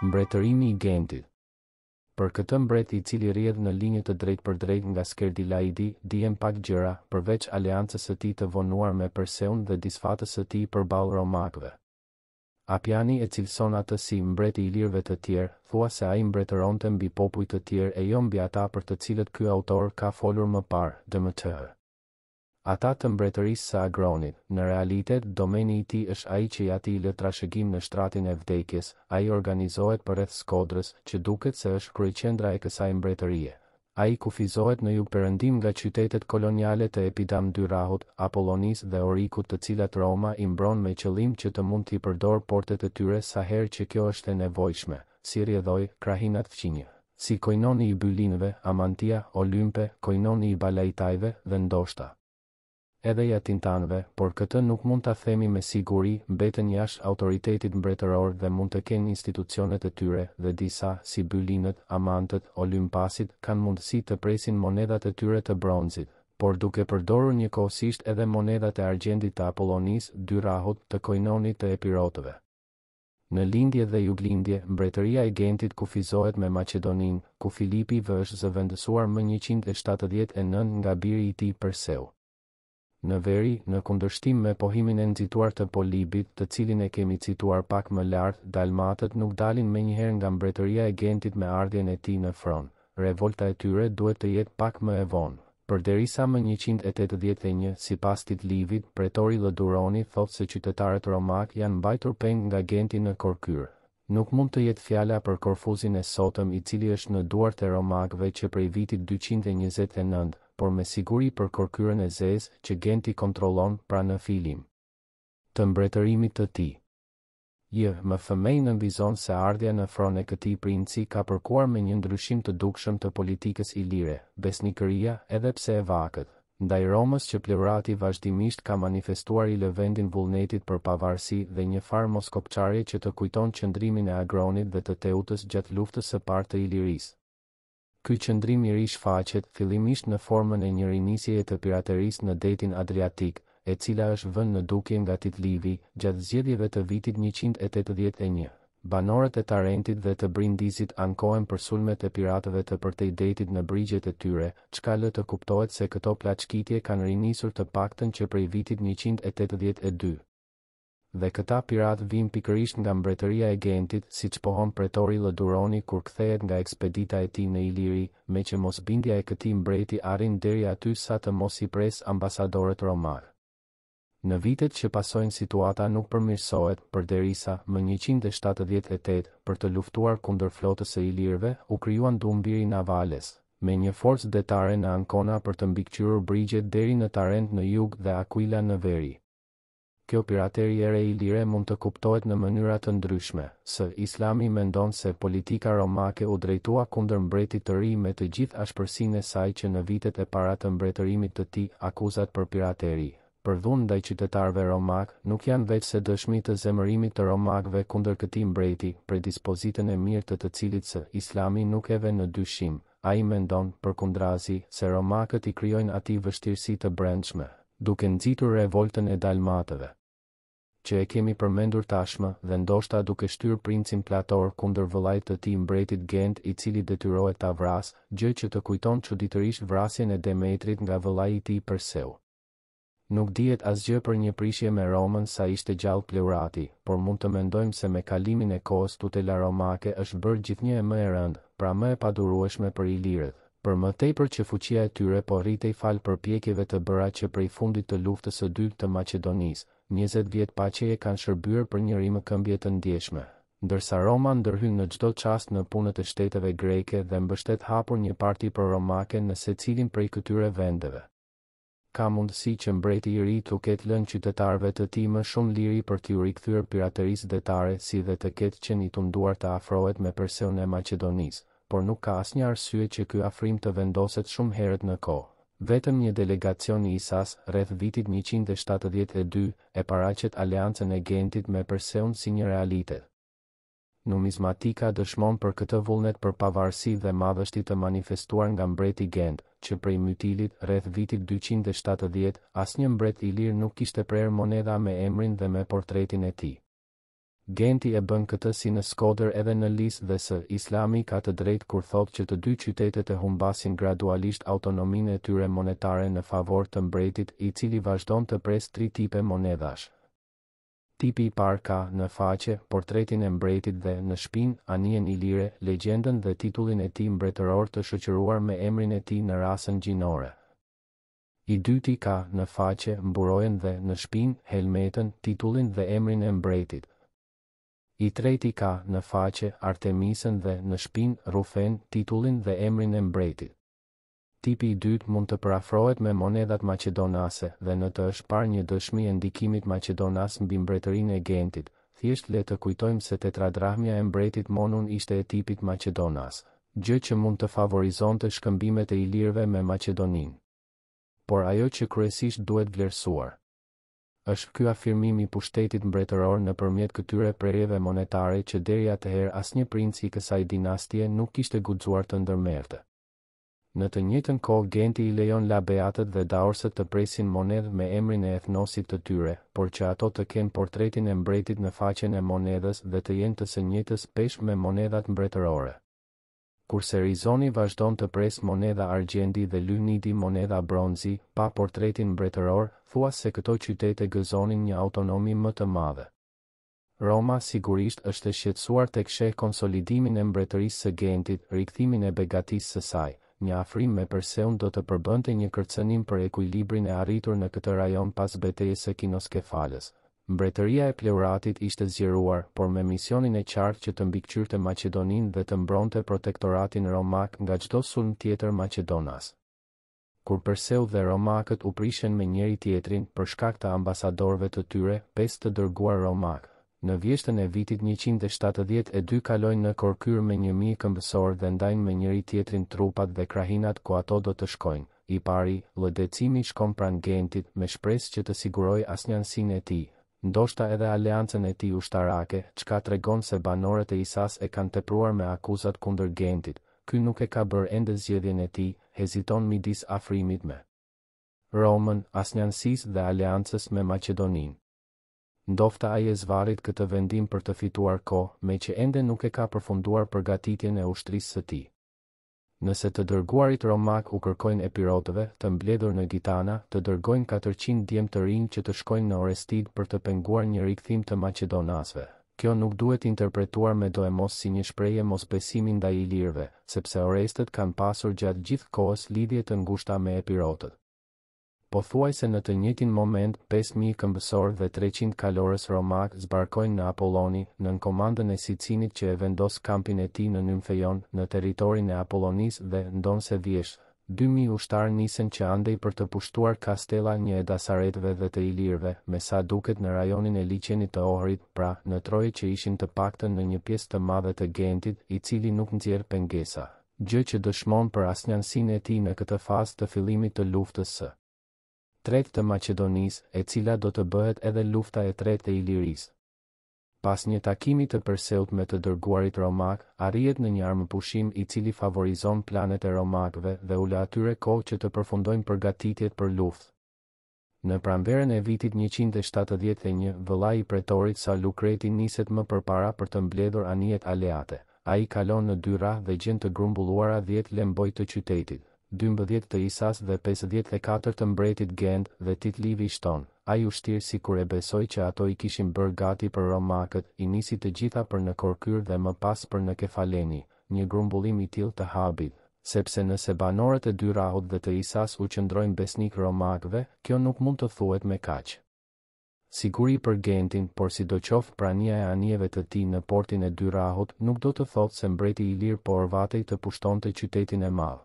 Mbretërimi i Gentit Për këtë mbret i cili rrjedh në linjë të drejtpërdrejtë nga Skerdilaidi, dihen pak gjëra, përveç aleancës së tij të vonuar me Perseun dhe disfatës së tij përballë romakëve. Apiani e cilëson atë si mbret i ilirëve të tjerë, thua se ai mbretëronte mbi popuj të tjerë e jo mbi ata për të cilët ky autor ka folur më parë, dmth. Ata të mbretërisë së Agronit, në realitet domeni i tij është ai që i ati i lë trashëgim në shtratin e vdekjes, ai organizohet përreth Skodrës, që duket se është kryeqendra e kësaj mbretërie. Ai kufizohet në jugperëndim nga qytetet koloniale të Epidamdyrrahut, Apollonisë dhe Orikut të cilat Roma i mbron me qëllim që të mund t'i përdorë portet e tyre sa herë që kjo është e nevojshme, si rrjedhojë, krahinat fqinjë. Si Koinoni i Bylinëve, Amantia, Olympe, Koinoni i Balaitajve dhe ndoshta edhe i Atintanëve, por këtë nuk mund ta themi me siguri, mbeten jashtë autoritetit mbretëror dhe mund të kenë institucionet e tyre dhe disa, si Bylinët, Amantët, Olympasit, kanë mundësi të presin monedhat e tyre të bronzit, por duke përdorur njëkohësisht edhe monedhat e argjendit të Apollonisë, Dyrrahut, të Koinonit të Epirotëve. Në lindje dhe juglindje, Mbretëria e Gentit kufizohet me Maqedoninë, ku Filipi V është zëvendësuar më njëqind e shtatëdhjetë e nëntë nga biri i tij Perseu. Në veri, në kundërshtim me pohimin e nxituar të Polibit, të cilin e kemi cituar pak më lart, dalmatët nuk dalin menjëherë nga Mbretëria e Gentit me ardhjen e tij në fron, revolta e tyre duhet të jetë pak më e vonë, përderisa më njëqind e tetëdhjetë e një, sipas Tit Livit, pretori L. Duroni thotë se qytetarë romakë janë mbajtur peng nga Genti në Korkyrë. Nuk mund të jetë fjala për Korfuzin e sotëm i cili është në duart e romakëve që prej vitit dyqind e njëzet e nëntë, por me siguri për Korkyrën e Zezë që Genti kontrollon pra në fillim të mbretërimit të tij. J. M. F. Mej nënvizon se ardhja në fron e këtij princi ka përkuar me një ndryshim të dukshëm të politikës ilire, besnikëria, edhe pse e vakët, ndaj Romës që Pleurati vazhdimisht ka manifestuar i lë vendin vullnetit për pavarësi dhe një farë moskokëçarje që të kujton qëndrimin e Agronit dhe të Teutës gjatë luftës së parë të Ilirisë. Ky qëndrim i ri shfaqet fillimisht në formën e një rinisjeje të piraterisë në detin Adriatik, e cila është vënë në dukje nga Tit Livi, gjatë zgjedhjeve të vitit njëqind e tetëdhjetë e një. Banorët e Tarentit dhe të Brindizit ankohen për sulmet e piratëve të përtejdetit në brigjet e tyre, çka lë të kuptohet se këto plaçkitje kanë rinisur të paktën që prej vitit njëqind e tetëdhjetë e dy. Dhe këta piratë vijnë pikërisht nga mbretëria e Gentit, siç pohon pretori Llë Duroni kur kthehet nga ekspedita e tij në Iliri, meqë mosbindja e këtij mbreti arrin deri aty sa të mos i presë ambasadorët romakë. Në vitet që pasojnë situata nuk përmirësohet, përderisa, më njëqind e shtatëdhjetë e tetë, për të luftuar kundër flotës së ilirëve, u krijuan duumviri Navales, me një forcë detare në Ankona për të mbikëqyrur brigjet deri në Tarent në jug dhe Akuila në veri. Kjo pirateri e re ilire mund të kuptohet në mënyra të ndryshme, Së Islami mendon se politika romake u drejtua kundër mbretit të ri me të gjithë ashpërsinë e saj që në vitet e para të mbretërimit të tij, akuzat për pirateri, për dhunë ndaj qytetarëve romakë, nuk janë veçse dëshmi të zemërimit të romakëve kundër këtij mbreti, predispozitën e mirë të të cilit Së Islami nuk e vë në dyshim. Ai mendon, përkundrazi, se romakët i krijojnë atij vështirësi të brendshme, duke nxitur revoltën e dalmatëve, që e kemi përmendur tashmë, dhe ndoshta duke shtyrë princin Plator kundër vëllait të tij mbretit Gent i cili detyrohet ta vrasë, gjë që të kujton çuditërisht vrasjen e Demetrit nga vëllai i tij Perseu. Nuk dihet asgjë për një prishje me Romën sa ishte gjallë Pleurati, por mund të mendojmë se me kalimin e kohës tutela romake është bërë gjithnjë e më e rëndë, pra më e padurueshme për ilirët. Për më tepër që fuqia e tyre po rritej falë përpjekjeve të bëra që prej fundit të Luftës së Dytë të Maqedonisë, njëzet vjet paqeje kanë shërbyer për një rimëkëmbje të ndjeshme. Ndërsa Roma ndërhyn në çdo çast në punët e shteteve greke dhe mbështet hapur një parti pro-romake në secilin prej këtyre vendeve. Ka mundësi që mbreti i ri t'u ketë lënë qytetarëve të tij më shumë liri për t'iu rikthyer piraterisë detare si dhe të ketë qenë i tunduar të afrohet me Perseun e Maqedonisë, por nuk ka asnjë arsye që ky afrim të vendoset shumë herët në kohë. Vetëm një delegacion i Isasë, rreth vitit njëqind e shtatëdhjetë e dy, e paraqet aleancën e Gentit me Perseun si një realitet. Numizmatika dëshmon për këtë vullnet për pavarësi dhe madhështi të manifestuar nga mbreti Gent, që prej Mytilit, rreth vitit dyqind e shtatëdhjetë, asnjë mbret ilir nuk kishte prerë monedha me emrin dhe me portretin e tij. Genti e bën këtë si në Skodër edhe në Lis dhe Së Islami ka të drejtë kur thotë që të dy qytetet e humbasin gradualisht autonominë e tyre monetare në favor të mbretit, i cili vazhdon të presë tri tipe monedhash, Tipi i parë ka, në faqe, portretin e mbretit dhe, në shpinë, anijen ilire, legjendën dhe titullin e tij mbretëror të shoqëruar me emrin e tij në rasën gjinore. I dyti ka, në faqe, mburojën dhe, në shpinë, helmetën, titullin dhe emrin e mbretit. I treti ka, në faqe, Artemisën dhe, në shpinë, rrufenë, titullin dhe emrin e mbretit. Tipi i dytë mund të përafrohet me monedhat maqedonase dhe në të është parë një dëshmi e ndikimit maqedonas mbi mbretërinë e Gentit. Thjesht le të kujtojmë se tetradrahmia e mbretit Monun ishte e tipit maqedonas, gjë që mund të favorizonte shkëmbimet e ilirëve me Maqedoninë. Por ajo që kryesisht duhet vlerësuar është ky afirmim i pushtetit mbretëror nëpërmjet këtyre prerjeve monetare që deri atëherë asnjë princ i kësaj dinastie nuk kishte guxuar të ndërmerrte. Në të njëjtën kohë Genti i lejon Labeatët dhe Daorsët të presin monedhë me emrin e ethnosit të tyre, por që ato të kenë portretin e mbretit në faqen e monedhës dhe të jenë të së njëjtës peshë me monedhat mbretërore. Kurse Rizoni vazhdon të presë monedha argjendi dhe Lyhnidi monedha bronzi, pa portretin mbretëror, thua se këto qytete gëzonin një autonomi më të madhe. Roma sigurisht është e shqetësuar tek sheh konsolidimin e mbretërisë së Gentit, rikthimin e begatisë së saj. Një afrim me Perseun do të përbënte një kërcënim për ekuilibrin e arritur në këtë rajon pas betejës së Kinoskefalës. Mbretëria e Pleuratit ishte zgjeruar, por me misionin e qartë që të mbikëqyrte Maqedoninë dhe të mbronte protektoratin romak nga çdo sulm tjetër maqedonas. Kur Perseu dhe romakët u prishën me njëri-tjetrin për shkak të ambasadorëve të tyre, pesë të dërguar romakë, në vjeshtën e vitit njëqind e shtatëdhjetë e dy kalojnë në Korkyrë me një mijë këmbësorë dhe ndajnë me njëri-tjetrin trupat dhe krahinat ku ato do të shkojnë. I pari, L. Decimi shkon pranë Gentit me shpresë që të sigurojë asnjanësinë e tij, ndoshta edhe aleancën e tij ushtarake, çka tregon se banorët e Isasë e kanë tepruar me akuzat kundër Gentit, Ky nuk e ka bërë ende zgjedhjen e tij, heziton midis afrimit me Romën, asnjanësisë dhe aleancës me Maqedoninë. Ndofta ai e zvarrit këtë vendim për të fituar kohë, meqë ende nuk e ka përfunduar përgatitjen e ushtrisë së tij. Nëse të dërguarit romakë u kërkojnë epirotëve, të mbledhur në Gitana, të dërgojnë katërqind djem të rinj që të shkojnë në Orestid për të penguar një rikthim të maqedonasve, Kjo nuk duhet interpretuar medoemos si një shprehje mosbesimi ndaj ilirëve, sepse orestët kanë pasur gjatë gjithë kohës lidhje të ngushta me epirotët. Pothuajse në të njëjtin moment, pesë mijë këmbësorë dhe treqind kalorës romakë zbarkojnë në Apolloni, nën komandën e Sicinit që e vendos kampin e tij në Nymfeion, në territorin e Apollonisë dhe, ndonëse vjeshtë, Dy mijë ushtarë nisen që andej për të pushtuar kastella një e dasaretëve dhe të ilirëve, me sa duket në rajonin e liqenit të Ohrit, pra, në troje që ishin të paktën në një pjesë të madhe të Gentit, i cili nuk nxjerr pengesa, gjë që dëshmon për asnjanësinë e tij në këtë fazë të fillimit të luftës së tretë të Maqedonisë, e cila do të bëhet edhe lufta e tretë e Ilirisë. Pas një takimi të Perseut me të dërguarit romakë, arrihet një armëpushim i cili favorizon planet e romakëve dhe u lë atyre kohë që të përfundojnë përgatitjet për luftë. Në pranverën e vitit njëqind e shtatëdhjetë e një, vëllai i pretorit C. Lukreti niset më përpara për të mbledhur anijet aleate. Ai kalon në Dyrrah dhe gjen të grumbulluara dhjetë lemboj të qytetit, dymbëdhjetë të Isas dhe pesëdhjetë e katër të mbretit Gent dhe Tit Livi shton, ai u shtir sikur e besoi që ato i kishin bërë gati për romakët, i nisi të gjitha për në Korkyrë dhe më pas për në Kefaleni, një grumbullim i tillë të habit, sepse nëse banorët e Dyrrahut dhe të Isas u qëndrojnë besnikë romakëve, kjo nuk mund të thuhet me kaq. Siguri për Gentin, por sidoqoftë prania e anijeve të tij në portin e Dyrrahut nuk do të thotë se mbreti ilir po orvatej të pushtonte qytetin e madh.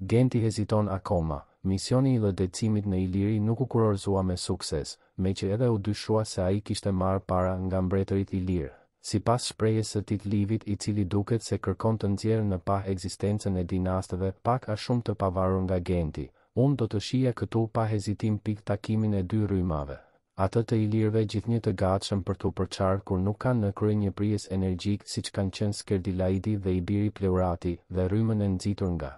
Genti heziton akoma. Misioni i L. Decimit në Iliri nuk u kurorëzua me sukses, meqë edhe u dyshua se ai kishte marrë para nga mbretërit ilirë, sipas shprehjes së Tit Livit i cili duket se kërkon të nxjerrë në pah ekzistencën e dinastëve pak a shumë të pavarur nga Genti, Unë do të shihja këtu pa hezitim pikëtakimin e dy rrymave, atë të ilirëve gjithnjë të gatshëm për t'u përçarë kur nuk kanë në krye një prijës energjik siç kanë qenë Skerdilaidi dhe i biri Pleurati dhe rrymën e nxitur nga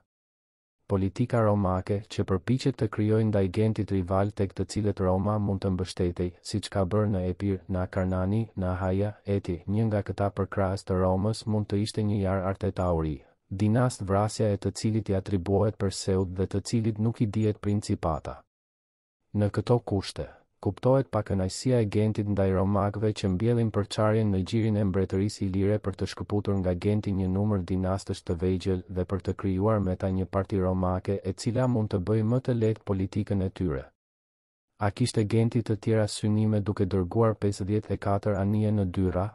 politika romake që përpiqet të krijojë ndaj Gentit rivalë tek të cilët Roma mund të mbështetej, siç ka bërë në Epir, në Akarnani, në Ahaia, etj., një nga këta përkrahës të Romës mund të ishte një farë Artetauri. Dinast vrasja e të cilit i atribuohet Perseut dhe të cilit nuk i dihet principata. Në këto kushte, kuptohet pakënaqësia e Gentit ndaj romakëve që mbjellin përçarjen në gjirin e mbretërisë ilire për të shkëputur nga Genti një numër dinastësh të vegjël dhe për të krijuar me ta një parti romake e cila mund të bëjë më të lehtë politikën e tyre. A kishte Genti të tjera synime duke dërguar pesëdhjetë e katër anije në Dyrrah?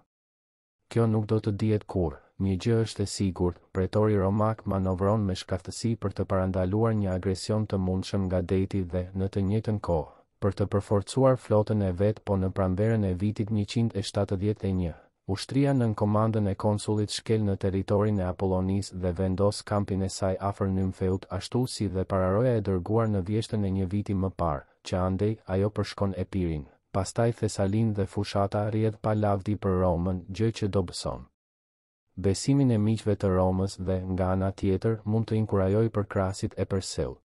Kjo nuk do të dihet kurrë. Një gjë është e sigurt, pretori romak manovron me shkathtësi për të parandaluar një agresion të mundshëm nga deti dhe, në të njëjtën kohë, për të përforcuar flotën e vet po në pranverën e vitit njëqind e shtatëdhjetë e një, ushtria nën komandën e konsullit shkel në territorin e Apollonisë dhe vendos kampin e saj afër Nymfeut ashtu si dhe pararoja e dërguar në vjeshtën e një viti më parë, që andej, ajo përshkon Epirin. pastaj Thesalinë dhe fushata rrjedh pa lavdi për Romën, gjë që dobëson besimin e miqve të Romës dhe, nga ana tjetër, mund të inkurajojë përkrahësit e Perseut.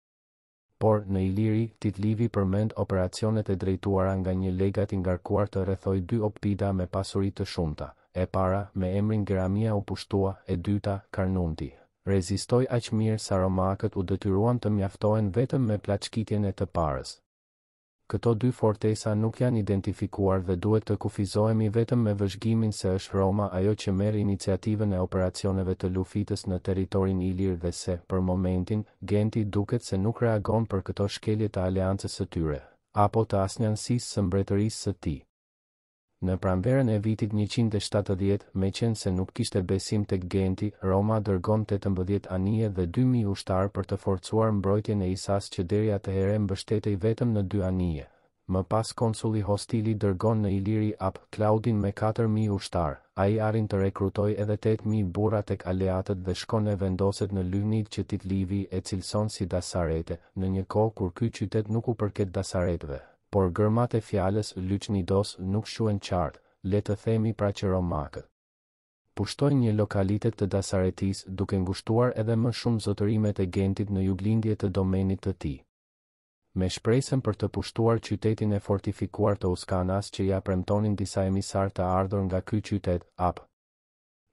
Por, në Iliri, Tit Livi përmend operacionet e drejtuara nga një legat i ngarkuar të rrethojë dy oppida me pasuri të shumta, e para, me emrin Geramia u pushtua, e dyta, Karnunti, rezistoi aq mirë sa romakët u detyruan të mjaftohen vetëm me plaçkitjen e të parës. Këto dy fortesa nuk janë identifikuar dhe duhet të kufizohemi vetëm me vëzhgimin se është Roma ajo që merr iniciativën e operacioneve të luftës në territorin ilir dhe se, për momentin, Genti duket se nuk reagon për këto shkelje të aleancës së tyre, apo të asnjanësisë së mbretërisë së tij. Në pranverën e vitit njëqind e shtatëdhjetë, meqenëse nuk kishte besim tek Genti, Roma dërgon tetëmbëdhjetë anije dhe dy mijë ushtarë për të forcuar mbrojtjen e Isës që deri atëherë mbështetej vetëm në dy anije. Më pas konsulli Hostili dërgon në Iliri Ap. Klaudin me katër mijë ushtarë. Ai arrin të rekrutojë edhe tetë mijë burra tek aleatët dhe shkon e vendoset në Lyhnid që Tit Livi e cilëson si Dasarete, në një kohë kur ky qytet nuk u përket Dasaretëve. por gërmat e fjalës Lyçnidos nuk shquhen qartë, le të themi pra që romakët pushtojnë një lokalitet të Dasaretisë duke ngushtuar edhe më shumë zotërimet e Gentit në juglindje të domenit të tij. Me shpresën për të pushtuar qytetin e fortifikuar të Uskanas që ia premtonin disa emisarë të ardhur nga ky qytet, apë.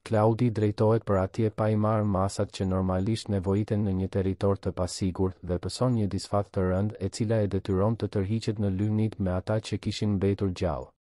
Klaudi drejtohet për atje pa i marrë masat që normalisht nevojiten në një territor të pasigurt dhe pëson një disfatë të rëndë e cila e detyron të tërhiqet në Lyhnid me ata që kishin mbetur gjallë.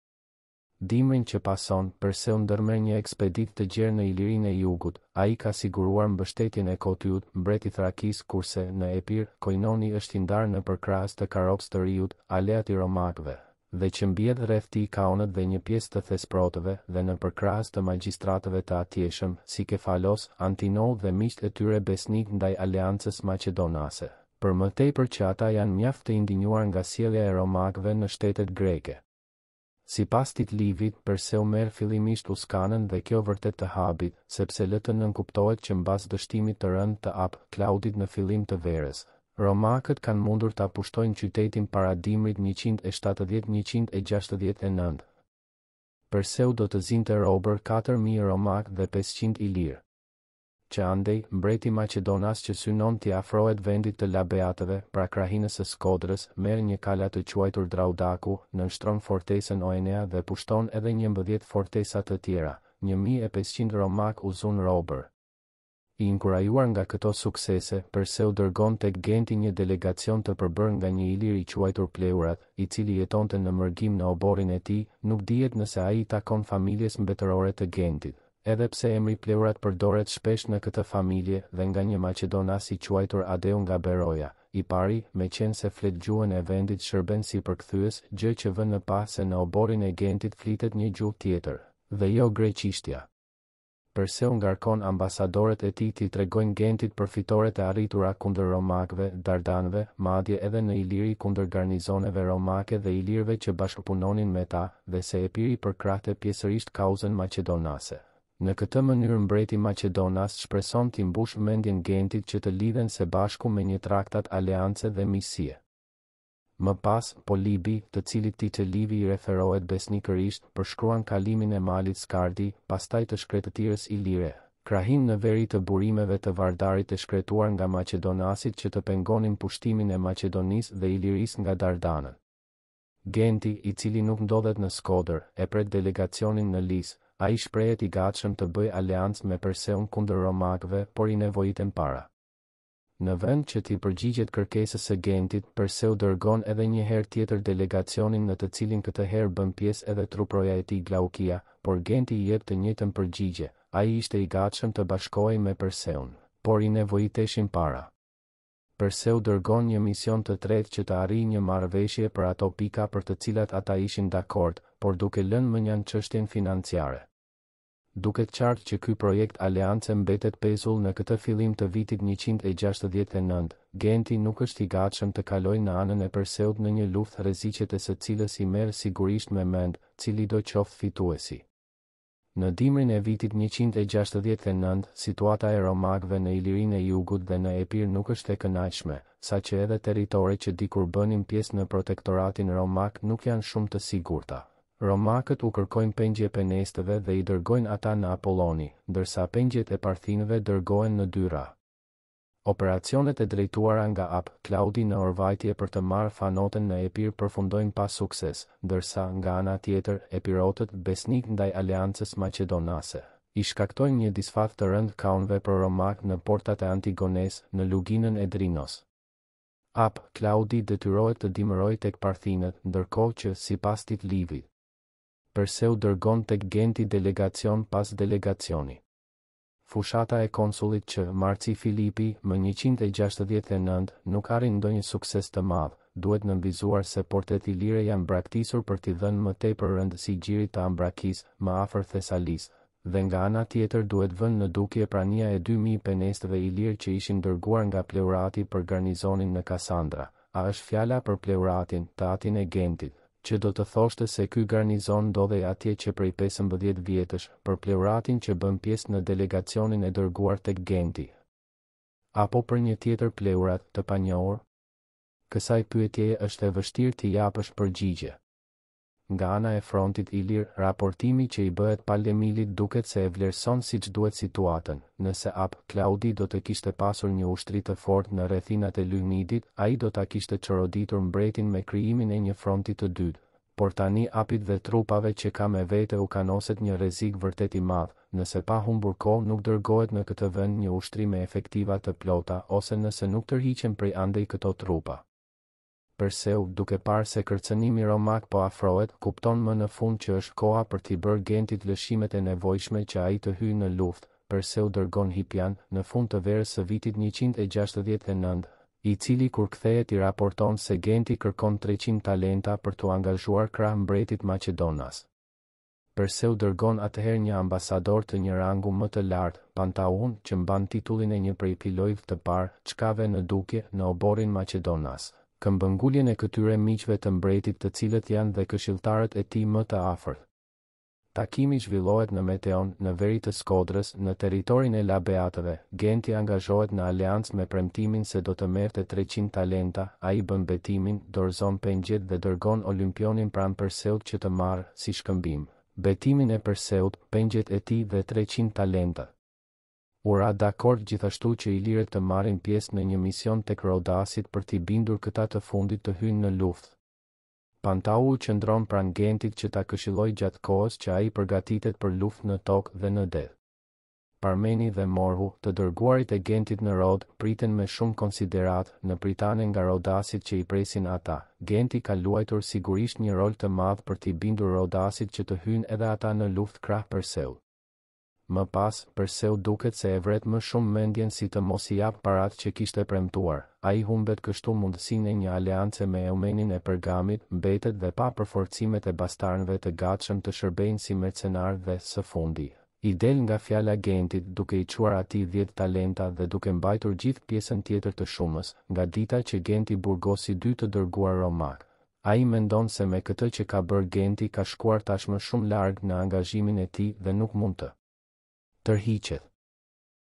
Dimrin që pason, Perseu ndërmerr një ekspeditë të gjerë në Ilirinë e Jugut, ai ka siguruar mbështetjen e Kotyut, mbret i Thrakisë, kurse, në Epir, Koinoni është i ndarë në përkrahës të Karops të Riut, aleat i romakëve, dhe që mbledh rreth tij kaonët dhe një pjesë të thesprotëve dhe në përkrahës të magjistratëve të atyshëm, si Kefalos, Antinou dhe miqtë e tyre besnikë ndaj Aleancës Maqedonase. Për më tepër që ata janë mjaft të indinjuar nga sjellja e romakëve në shtetet greke. Sipas Tit Livit, Perseu merr fillimisht Uskanën dhe kjo vërtet të habit, sepse lë të nënkuptohet që mbas dështimit të rëndë të Ap. Klaudit në fillim të verës, Romakët kanë mundur ta pushtojnë qytetin para dimrit njëqind e shtatëdhjetë njëqind e gjashtëdhjetë e nëntë. Perseu do të zinte robër katër mijë romakë dhe pesëqind ilirë. Që andej, mbreti maqedonas që synon t'i afrohet vendit të Labeatëve, pra krahinës së Skodrës, merr një kala të quajtur Draudaku, nënshtron fortesën Oenea dhe pushton edhe njëmbëdhjetë fortesa të tjera. Një mijë e pesëqind romakë u zunë robër. I inkurajuar nga këto suksese, Perseu dërgon tek Genti një delegacion të përbërë nga një ilir i quajtur Pleurat, i cili jetonte në mërgim në oborrin e tij, nuk dihet nëse ai i takon familjes mbretërore të Gentit, edhe pse emri Pleurat përdoret shpesh në këtë familje dhe nga një maqedonas i quajtur Adeu nga Beroja, i pari, meqenëse flet gjuhën e vendit shërben si përkthyes, gjë që vë në pah se në oborrin e Gentit flitet një gjuhë tjetër, dhe jo greqishtja. Perseu ngarkon ambasadorët e tij t'i tregojnë Gentit për fitoret e arritura kundër romakëve, dardanëve, madje edhe në Iliri kundër garnizoneve romake dhe ilirëve që bashkëpunonin me ta, dhe se Epiri përkrahte pjesërisht kauzën maqedonase. Në këtë mënyrë mbreti maqedonas shpreson t'i mbushë mendjen Gentit që të lidhen se bashku me një traktat aleance dhe miqësie. Më pas, Polibi, të cilit Tit Livi i referohet besnikërisht, përshkruan kalimin e malit Skardi, pastaj të shkretëtirës ilire, krahinë në veri të burimeve të Vardarit e shkretuar nga maqedonasit që të pengonin pushtimin e Maqedonisë dhe Ilirisë nga Dardanët. Genti, i cili nuk ndodhet në Shkodër, e pret delegacionin në Lis, ai shprehet i gatshëm të bëjë aleancë me Perseun kundër romakëve, por i nevojiten para. Në vend që t'i përgjigjet kërkesës së Gentit, Perseu dërgon edhe një herë tjetër delegacionin në të cilin këtë herë bën pjesë edhe truproja e tij Glaukia, por Genti i jep të njëjtën përgjigje, ai ishte i gatshëm të bashkohej me Perseun, por i nevojiteshin para. Perseu dërgon një mision të tretë që të arrijë një marrëveshje për ato pika për të cilat ata ishin dakord, por duke lënë mënjanë çështjen financiare. Duket qartë që ky projekt aleance mbetet pezull në këtë fillim të vitit njëqind e gjashtëdhjetë e nëntë, Genti nuk është i gatshëm të kalojë në anën e Perseut në një luftë rreziqet e së cilës i merr sigurisht me mend, cilido qoftë fituesi. Në dimrin e vitit njëqind e gjashtëdhjetë e nëntë, situata e Romakëve në Ilirinë e Jugut dhe në Epir nuk është e kënaqshme, sa që edhe territoret që dikur bënin pjesë në protektoratin romak nuk janë shumë të sigurta, Romakët u kërkojnë pengje penestëve dhe i dërgojnë ata në Apolloni, ndërsa pengjet e parthinëve dërgohen në Dyrrah. Operacionet e drejtuara nga Ap. Klaudi në orvajtje për të marrë Fanoten në Epir përfundojnë pa sukses, ndërsa, nga ana tjetër, epirotët, besnikë ndaj aleancës maqedonase, i shkaktojnë një disfatë të rëndë kaunëve pro-romakë në portat e Antigonesë, në luginën e Drinos. Ap. Klaudi detyrohet të dimërojë tek parthinët, ndërkohë që, sipas Tit Livi, Perseu dërgon tek Genti delegacion pas delegacioni. Fushata e konsullit Q. Marci Filipi, më njëqind e gjashtëdhjetë e nëntë, nuk arrin ndonjë sukses të madh, duhet nënvizuar se portet ilire janë braktisur për t'i dhënë më tepër rëndësi gjirit të Ambrakisë, më afër Thesalisë, dhe nga ana tjetër duhet vënë në dukje prania e dy mijë penestëve ilirë që ishin dërguar nga Pleurati për garnizonin në Kasandra. A është fjala për Pleuratin, të atin e Gentit, që do të thoshte se ky garnizon ndodhej atje që prej pesëmbëdhjetë vjetësh, për Pleuratin që bën pjesë në delegacionin e dërguar tek Genti, apo për një tjetër Pleurat, të panjohur? Kësaj pyetjeje është e vështirë t'i japësh përgjigje. Nga ana e Frontit Ilir, raportimi që i bëhet Pal Emilit duket se e vlerëson siç duhet situatën. Nëse Ap. Klaudi do të kishte pasur një ushtri të fortë në rrethinat e Lyhnidit, ai do ta kishte çoroditur mbretin me krijimin e një fronti të dytë. Por tani Apit dhe trupave që ka me vete u kanoset një rrezik vërtet i madh, nëse pa humbur kohë nuk dërgohet në këtë vend një ushtri me efektiva të plota ose nëse nuk tërhiqen prej andej këto trupa. Perseu, duke parë se kërcënimi romak po afrohet, kupton më në fund që është koha për t'i bërë Gentit lëshimet e nevojshme që ai të hyjë në luftë. Perseu dërgon Hipian, në fund të verës së vitit njëqind e gjashtëdhjetë e nëntë, i cili kur kthehet i raporton se Genti kërkon treqind talenta për t'u angazhuar krah mbretit maqedonas. Perseu dërgon atëherë një ambasador të një rangu më të lartë, Pantaun, që mban titullin e një prej filojve të parë, çka vë në dukje, në oborrin maqedonas, këmbënguljen e këtyre miqve të mbretit të cilët janë dhe këshilltarët e tij më të afërt. Takimi zhvillohet në Meteon, në veri të Skodrës, në territorin e Labeatëve, Genti angazhohet në aleancë me premtimin se do të merrte treqind talenta, ai bën betimin, dorëzon pengjet dhe dërgon Olympionin pranë Perseut që të marrë, si shkëmbim, betimin e Perseut, pengjet e tij dhe treqind talenta. U ra dakord gjithashtu që ilirët të marrin pjesë në një mision tek Rodasit për t'i bindur këta të fundit të hyjnë në luftë. Pantau qëndron pranë Gentit që ta këshillojë gjatë kohës që ai përgatitet për luftë në tokë dhe në det. Parmeni dhe Morhu, të dërguarit e Gentit në Rod, priten me shumë konsideratë, në pritane nga rodasit që i presin ata. Genti ka luajtur sigurisht një rol të madh për t'i bindur rodasit që të hyjnë edhe ata në luftë krah Perseut. Më pas, Perseu duket se e vret më shumë mendjen si të mos i japë paratë që kishte premtuar, ai humbet kështu mundësinë e një aleance me Eumenin e Pergamit, mbetet dhe pa përforcimet e bastarnëve të gatshëm të shërbejnë si mercenarë dhe, së fundi, i del nga fjala Gentit duke i çuar atij dhjetë talenta dhe duke mbajtur gjithë pjesën tjetër të shumës, nga dita që Genti burgosi dy të dërguar romakë. Ai mendon se me këtë që ka bërë Genti ka shkuar tashmë shumë larg në angazhimin e tij dhe nuk mund të tërhiqet.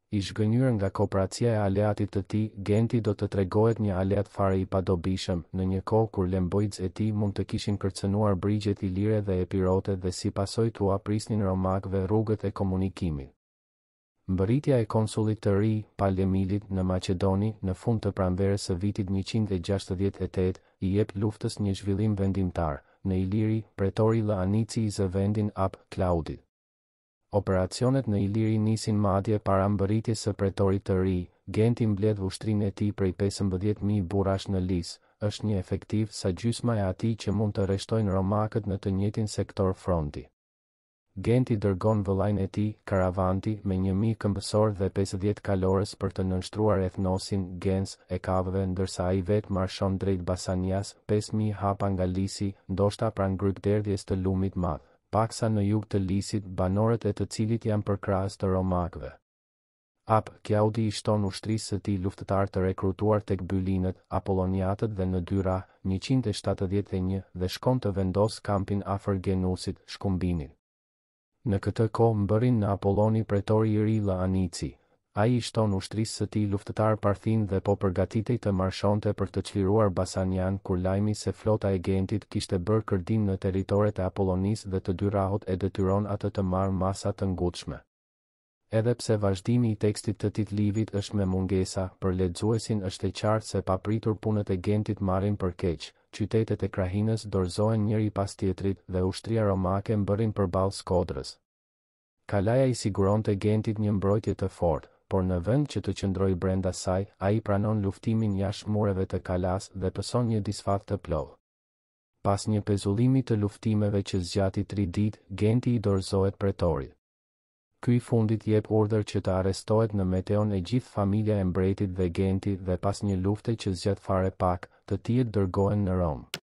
I zhgënjyer nga koprracia e aleatit të tij, Genti do të tregohet një aleat fare i padobishëm, në një kohë kur lembojt e tij mund të kishin kërcënuar brigjet ilire dhe epirote dhe si pasojë t'ua prisnin romakëve rrugët e komunikimit. Mbërritja e konsullit të ri, Pal Emilit, në Maqedoni, në fund të pranverës së vitit njëqind e gjashtëdhjetë e tetë, i jep luftës një zhvillim vendimtar. Në Iliri, pretori L. Anici i zë vendin Ap. Klaudit. Operacionet në Iliri nisin madje para mbërritjes së pretorit të ri, Genti mbledh ushtrinë e tij prej pesëmbëdhjetë mijë burrash në Lis, është një efektiv sa gjysma e atij që mund të rreshtojnë romakët në të njëjtin sektor fronti. Genti dërgon vëllain e tij, Karavanti, me një mijë këmbësorë dhe pesëdhjetë kalorës për të nënshtruar ethnosin, gens, e kavëve ndërsa ai vetë marshon drejt Basanias, pesë mijë hapa nga Lisi, ndoshta pranë grykëderdhjes të lumit Mat. paksa në jug të Lisit, banorët e të cilit janë përkrahës të romakëve. Ap. Klaudi i shton ushtrisë së tij luftëtarë të rekrutuar tek Bylinët, Apolloniatët dhe në Dyrrah, njëqind e shtatëdhjetë e një, dhe shkon të vendosë kampin afër Genusit, Shkumbinit. Në këtë kohë mbërrin në Apolloni pretori i ri L. Anici, Ai i shton ushtrisë së tij luftëtarë Parthinë dhe po përgatitej të marshonte për të çliruar Basanian kur lajmi se flota e Gentit kishte bërë kërdinë në territoret e Apollonisë dhe të Dyrrahut e detyron atë të marrë masa të ngutshme. Edhe pse vazhdimi i tekstit të Tit Livit është me mungesa, për lexuesin është e qartë se papritur punët e Gentit marrin për keq, qytetet e krahinës dorëzohen njëri pas tjetrit dhe ushtria romake mbërrin përballë Skodrës. Kalaja i siguronte Gentit një mbrojtje të fortë, por në vend që të qëndrojë brenda saj, ai pranon luftimin jashtë mureve të kalasë dhe pëson një disfatë të plotë. Pas një pezullimi të luftimeve që zgjati tri ditë, Genti i dorëzohet pretorit. Ky i fundit jep urdhër që të arrestohet në Meteon e gjithë familja e mbretit dhe Genti dhe pas një lufte që zgjat fare pak, të tijtë dërgohen në Romë.